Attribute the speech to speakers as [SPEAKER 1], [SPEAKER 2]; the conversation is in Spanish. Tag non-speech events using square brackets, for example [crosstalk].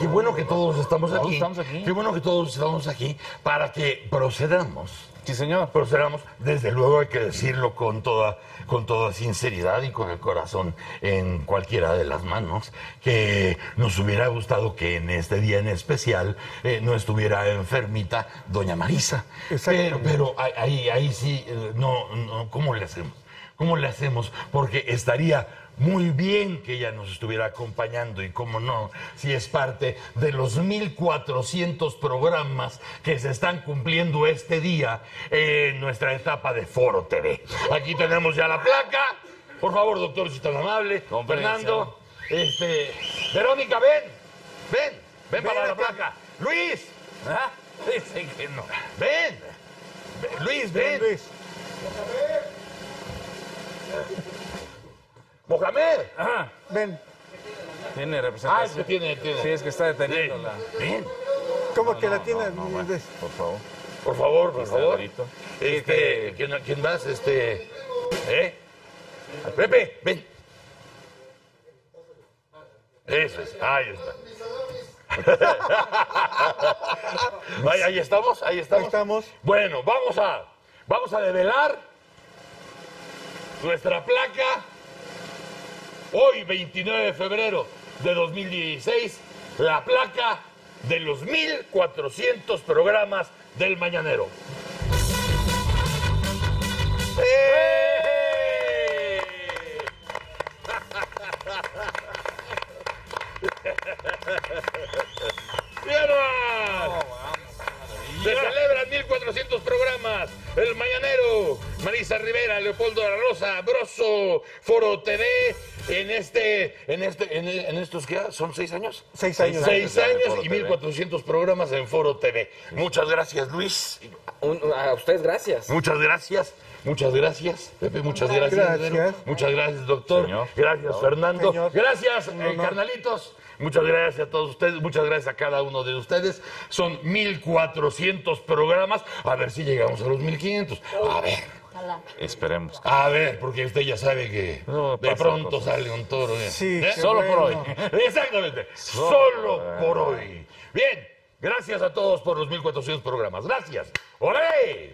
[SPEAKER 1] qué bueno que todos estamos
[SPEAKER 2] Todos
[SPEAKER 1] aquí.
[SPEAKER 2] estamos aquí.
[SPEAKER 1] Qué bueno que todos estamos aquí para que procedamos.
[SPEAKER 2] Sí, señor.
[SPEAKER 1] Procedamos, desde luego hay que decirlo con toda, con toda sinceridad y con el corazón en cualquiera de las manos, que nos hubiera gustado que en este día en especial eh, no estuviera enfermita doña Marisa. Pero,
[SPEAKER 3] Exactamente.
[SPEAKER 1] pero ahí, sí, eh, no, no, ¿cómo le hacemos? ¿Cómo le hacemos? Porque estaría muy bien que ella nos estuviera acompañando y cómo no, si es parte de los 1400 programas que se están cumpliendo este día en nuestra etapa de Foro TV. Aquí tenemos ya la placa. Por favor, doctor, si es tan amable. Fernando, este, Verónica, ven, ven, ven para la placa. Luis,
[SPEAKER 2] Ah, [laughs] Dice que no.
[SPEAKER 1] ven. Ven, Luis, ven.
[SPEAKER 3] Luis.
[SPEAKER 1] Mohamed.
[SPEAKER 2] Ajá.
[SPEAKER 3] Ven.
[SPEAKER 2] Tiene
[SPEAKER 1] Ah, es
[SPEAKER 2] representación.
[SPEAKER 1] que tiene, tiene.
[SPEAKER 2] Sí, es que está deteniendo
[SPEAKER 1] Ven.
[SPEAKER 3] ¿Cómo que la
[SPEAKER 2] No,
[SPEAKER 3] tienes?
[SPEAKER 2] no, por favor.
[SPEAKER 1] Por favor, por
[SPEAKER 2] Está
[SPEAKER 1] favor.
[SPEAKER 2] Alvarito.
[SPEAKER 1] Este, ¿quién, quién más? Este, ¿eh? Pepe, ven. Eso es, ahí está. [laughs] Vaya, ahí estamos, ahí estamos.
[SPEAKER 3] Ahí estamos.
[SPEAKER 1] Bueno, vamos a, vamos a develar nuestra placa. Hoy, 29 de febrero de 2016, la placa de los 1400 programas del Mañanero. [laughs] ¡Eh! ¡Vieron! Se celebran 1400 programas. El Mañanero, Marisa Rivera, Leopoldo de la Rosa, Broso, Foro TV. En este, en este, en, en estos que son seis años.
[SPEAKER 3] Seis años.
[SPEAKER 1] Seis años
[SPEAKER 2] Foro
[SPEAKER 1] y
[SPEAKER 2] TV.
[SPEAKER 1] 1400 programas en Foro TV. Muchas gracias, Luis.
[SPEAKER 4] Un- a ustedes gracias.
[SPEAKER 1] Muchas gracias. Muchas gracias, Pepe. Muchas gracias. Muchas gracias, doctor.
[SPEAKER 2] Señor.
[SPEAKER 1] Gracias, Fernando.
[SPEAKER 3] Señor.
[SPEAKER 1] Gracias, eh, carnalitos. Muchas gracias a todos ustedes. Muchas gracias a cada uno de ustedes. Son 1400 programas. A ver si llegamos a los 1500. A ver.
[SPEAKER 2] Esperemos.
[SPEAKER 1] A ver, porque usted ya sabe que
[SPEAKER 2] No,
[SPEAKER 1] de pronto
[SPEAKER 2] cosas.
[SPEAKER 1] sale un toro. ¿eh?
[SPEAKER 3] Sí,
[SPEAKER 1] ¿Eh? Solo por hoy. [laughs] Exactamente. Solo por hoy. Bien. Gracias a todos por los 1400 programas. Gracias. ¡Olé!